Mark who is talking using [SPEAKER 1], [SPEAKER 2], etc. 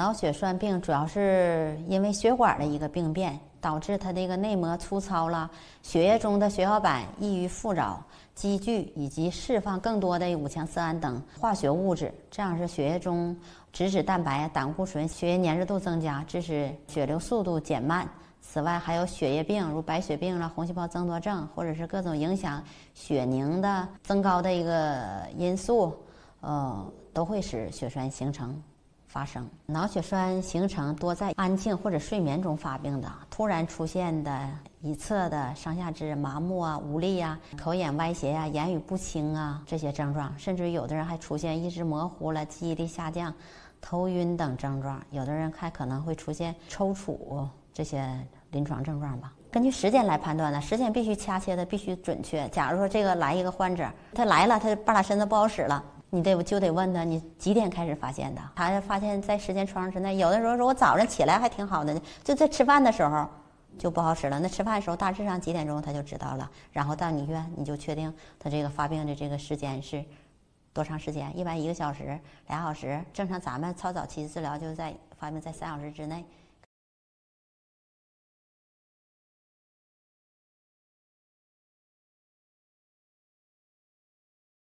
[SPEAKER 1] 脑血栓病主要是因为血管的一个病变，导致它这个内膜粗糙了，血液中的血小板易于附着、积聚以及释放更多的五羟色胺等化学物质，这样是血液中脂质、蛋白、胆固醇、血液粘稠度增加，致使血流速度减慢。此外，还有血液病，如白血病了、红细胞增多症，或者是各种影响血凝的增高的一个因素，呃，都会使血栓形成。发生脑血栓形成多在安静或者睡眠中发病的，突然出现的一侧的上下肢麻木啊、无力啊、口眼歪斜啊、言语不清啊这些症状，甚至有的人还出现意识模糊了、记忆力下降、头晕等症状，有的人还可能会出现抽搐这些临床症状吧。根据时间来判断呢，时间必须掐切的，必须准确。假如说这个来一个患者，他来了，他半拉身子不好使了。你得就得问他，你几点开始发现的？他发现在时间窗之内。有的时候说我早上起来还挺好的，就在吃饭的时候就不好使了。那吃饭的时候大致上几点钟他就知道了，然后到你医院你就确定他这个发病的这个时间是多长时间？一般一个小时、俩小时。正常咱们超早期治疗就是在发病在三小时之内。